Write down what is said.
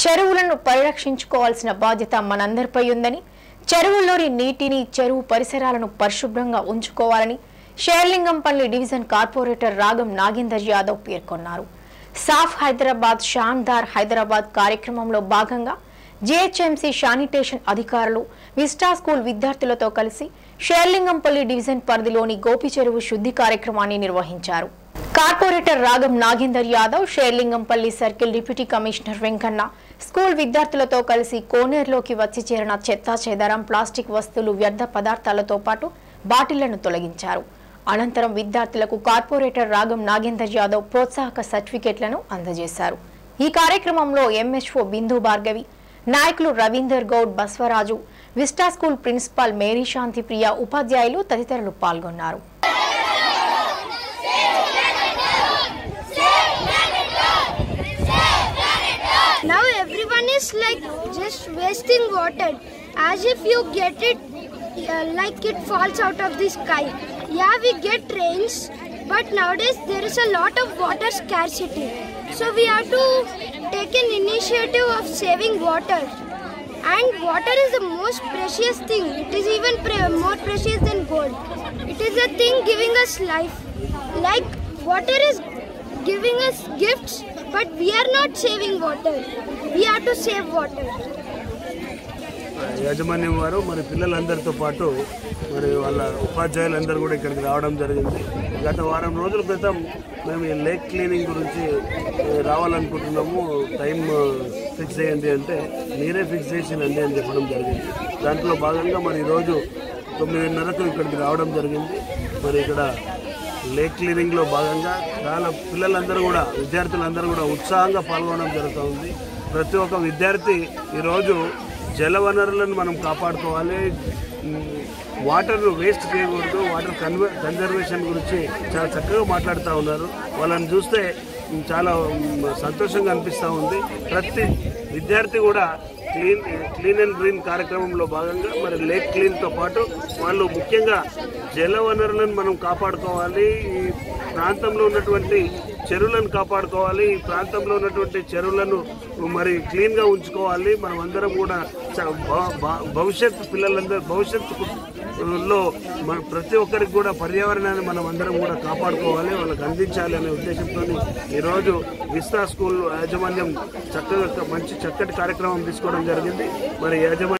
చెరువులను పరిరక్షించుకోవాల్సిన బాధ్యత మనందరిపై ఉందని చెరువుల్లోని నీటిని చెరువు పరిసరాలను పరిశుభ్రంగా ఉంచుకోవాలని షేర్లింగంపల్లి డివిజన్ కార్పొరేటర్ రాగం నాగేందర్ యాదవ్ పేర్కొన్నారు. సాఫ్ హైదరాబాద్ షాన్దార్ హైదరాబాద్ కార్యక్రమంలో భాగంగా జీహెచ్ఎంసీ శానిటేషన్ అధికారులు విస్టా స్కూల్ విద్యార్థులతో కలిసి షేర్లింగంపల్లి డివిజన్ పరిధిలోని గోపి చెరువు శుద్ధి కార్యక్రమాన్ని నిర్వహించారు. Corporator Ragam Nagender Yadav Serilingampally circle deputy commissioner Venkanna school విద్యార్థులతో కలిసి కోనేరులోకి వచ్చి చేరిన చెత్తా చెదారం ప్లాస్టిక్ వస్తువులు వ్యర్థ పదార్థాలతో పాటు బాటిళ్ళను తొలగించారు. అనంతరం విద్యార్థులకు కార్పొరేటర్ రాగం నాగేందర్ యాదవ్ ప్రోత్సాహక సర్టిఫికెట్లను అందజేశారు. ఈ కార్యక్రమంలో ఎంహెచ్ఓ బిందు భార్గవి నాయకులు Ravinder Goud Baswaraju Vista school principal Mary Shanti Priya ఉపాధ్యాయులు తదితరులు పాల్గొన్నారు. Is like just wasting water as if you get it uh, like it falls out of the sky. Yeah, we get rains, but nowadays there is a lot of water scarcity. So we have to take an initiative of saving water. And water is the most precious thing. It is even pre- more precious than gold. It is a thing giving us life. Like water is giving us gifts, but we are not saving water. We have to save water. యాజమాన్యం వారు మరి పిల్లలందరితో పాటు మరి వాళ్ళ ఉపాధ్యాయులందరూ కూడా ఇక్కడికి రావడం జరిగింది గత వారం రోజుల క్రితం మేము ఈ లేక్ క్లీనింగ్ గురించి రావాలనుకుంటున్నాము టైం ఫిక్స్ చేయండి అంటే మీరే ఫిక్స్ చేసినండి అని చెప్పడం జరిగింది దాంట్లో భాగంగా మరి ఈరోజు తొమ్మిదిన్నరకు ఇక్కడికి రావడం జరిగింది మరి ఇక్కడ లేక్ క్లీనింగ్లో భాగంగా చాలా పిల్లలందరూ కూడా విద్యార్థులందరూ కూడా ఉత్సాహంగా పాల్గొనడం జరుగుతుంది. ప్రతి ఒక్క విద్యార్థి ఈరోజు జల వనరులను మనం కాపాడుకోవాలి. వాటర్ను వేస్ట్ చేయకూడదు. వాటర్ కన్వే కన్జర్వేషన్ గురించి చాలా చక్కగా మాట్లాడుతూ ఉన్నారు. వాళ్ళని చూస్తే చాలా సంతోషంగా అనిపిస్తూ ఉంది. ప్రతి విద్యార్థి కూడా క్లీన్ క్లీన్ అండ్ గ్రీన్ కార్యక్రమంలో భాగంగా మరి లేక్ క్లీన్తో పాటు వాళ్ళు ముఖ్యంగా జల వనరులను మనం కాపాడుకోవాలి. ఈ ప్రాంతంలో ఉన్నటువంటి చెరువులను కాపాడుకోవాలి. ఈ ప్రాంతంలో ఉన్నటువంటి చెరువులను మరి క్లీన్గా ఉంచుకోవాలి. మనం అందరం కూడా భవిష్యత్తు భవిష్యత్ పిల్లలందరూ భవిష్యత్తులో మన ప్రతి ఒక్కరికి కూడా పర్యావరణాన్ని మనం అందరం కూడా కాపాడుకోవాలి. వాళ్ళకి అందించాలి అనే ఉద్దేశంతో ఈరోజు విస్తా స్కూల్ యాజమాన్యం చక్కగా మంచి చక్కటి కార్యక్రమం తీసుకోవడం జరిగింది. మరి యాజమాన్యం